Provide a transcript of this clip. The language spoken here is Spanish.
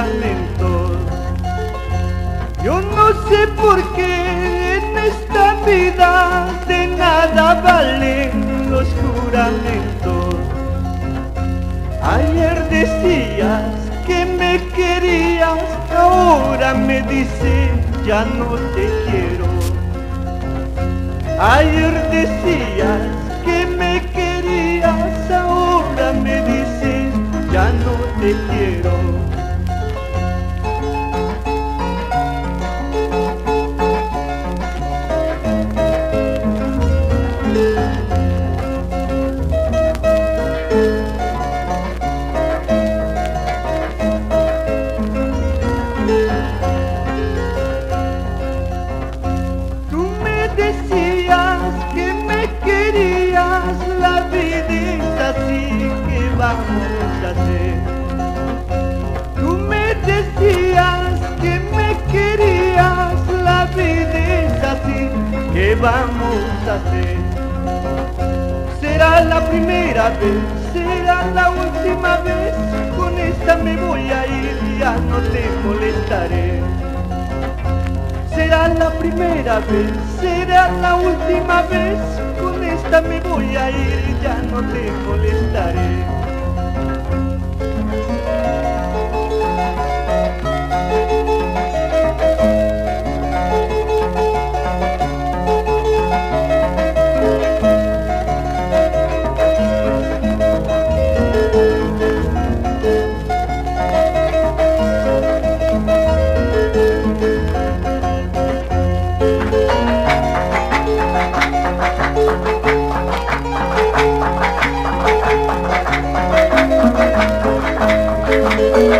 talentos. Yo no sé por qué en esta vida de nada valen los juramentos. Ayer decías que me querías, ahora me dices ya no te quiero. Ayer decías que me querías, ahora me dices ya no te quiero. Vamos a hacer. Será la primera vez, será la última vez, con esta me voy a ir, ya no te molestaré. Será la primera vez, será la última vez, con esta me voy a ir, ya no te molestaré.